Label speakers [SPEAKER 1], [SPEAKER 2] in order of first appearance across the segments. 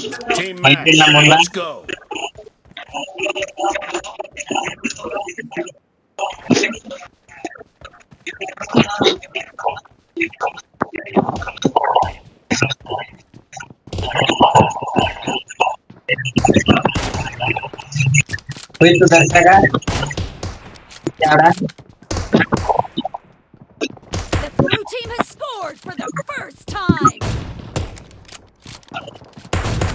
[SPEAKER 1] Team
[SPEAKER 2] Ahí
[SPEAKER 1] match.
[SPEAKER 2] la mola.
[SPEAKER 1] Let's go.
[SPEAKER 2] Puedes usar cagar. Y ahora.
[SPEAKER 3] The blue team has scored for the first time.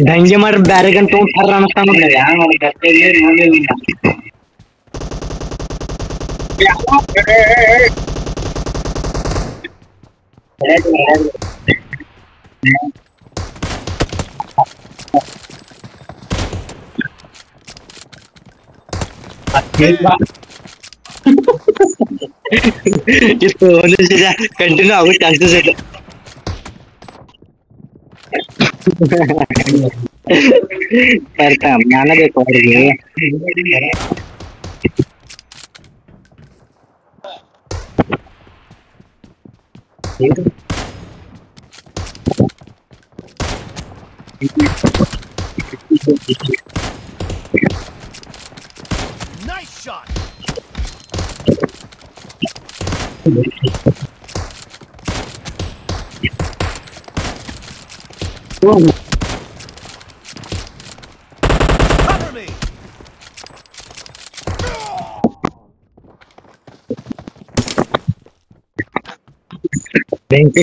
[SPEAKER 2] ढंग से मर बैरगन तो ठर रहा मस्ता मत लगा हमारे घर पे ये रोने भी ना अच्छा Just continue our chances.
[SPEAKER 1] करता माना देखो और
[SPEAKER 2] ये Thank you. Whoa.
[SPEAKER 1] Cover
[SPEAKER 3] me. Veinte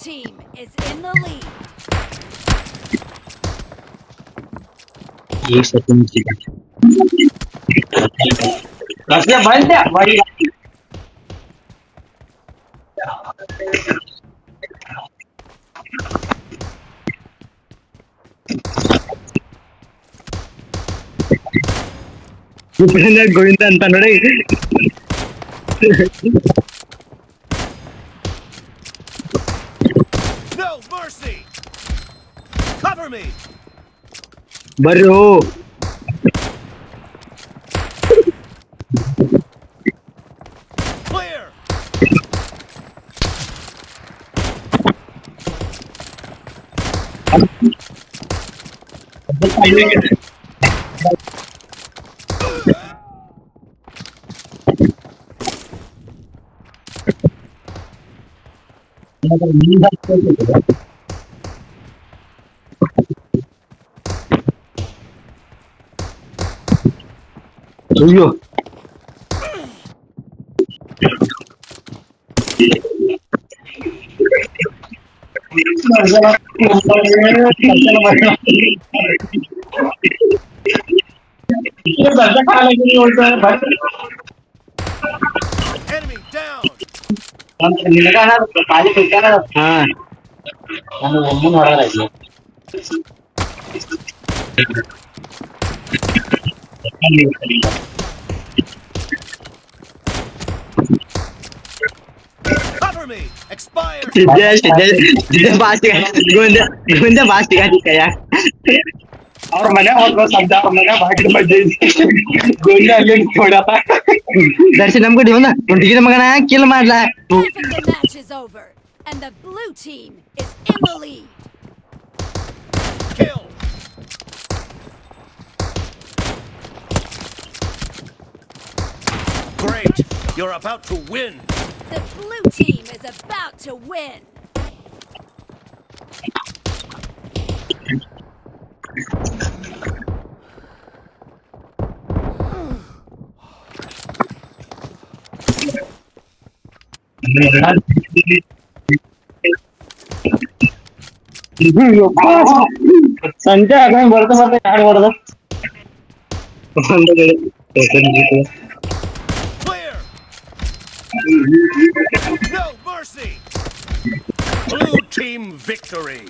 [SPEAKER 3] team is in the lead.
[SPEAKER 2] Govind
[SPEAKER 1] अंत Mercy! Cover me!
[SPEAKER 2] Barro!
[SPEAKER 1] Clear!
[SPEAKER 2] I'm
[SPEAKER 1] नहीं होता है।
[SPEAKER 2] भाई ಹಾ ನಾನು ಒಮ್ಮನ್ ಹೊಡೆದಾಗಿ
[SPEAKER 1] Cover me. Expired.
[SPEAKER 2] ಸಿದ್ಧ ಸಿದ್ಧ ಸಿದ್ಧ ಬಾಸ್ತಿ और मैंने और समझा मैंने था दर्शन हमको ना मगन आया
[SPEAKER 3] किल मार The match is over and the blue team is in the lead.
[SPEAKER 1] Kill. Great. You're about to win.
[SPEAKER 3] The blue team is about to win.
[SPEAKER 2] ಸಂಜೆ ಆದ್ಮೇಲೆ ಬರ್ತಾ ಬರ್ತಾ ಯಾರು ಹೊಡೆದ
[SPEAKER 1] Clear. No mercy. Blue team victory.